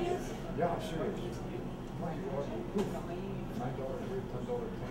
Yeah, I'm serious. My daughter, my daughter, ten dollar.